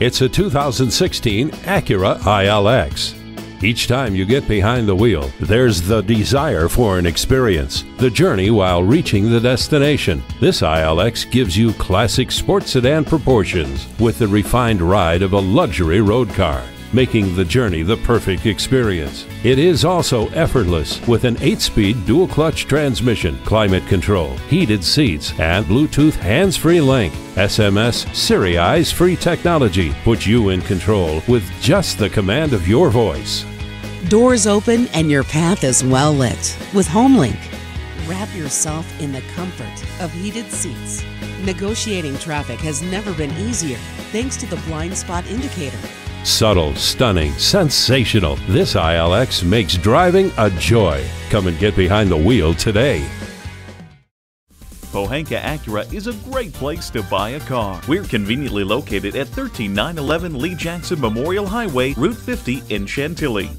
It's a 2016 Acura ILX. Each time you get behind the wheel, there's the desire for an experience, the journey while reaching the destination. This ILX gives you classic sports sedan proportions with the refined ride of a luxury road car making the journey the perfect experience. It is also effortless with an 8-speed dual-clutch transmission, climate control, heated seats, and Bluetooth hands-free link. SMS Siri eyes-free technology puts you in control with just the command of your voice. Doors open and your path is well lit with HomeLink. Wrap yourself in the comfort of heated seats. Negotiating traffic has never been easier thanks to the blind spot indicator. Subtle, stunning, sensational. This ILX makes driving a joy. Come and get behind the wheel today. Pohanka Acura is a great place to buy a car. We're conveniently located at 13911 Lee Jackson Memorial Highway, Route 50 in Chantilly.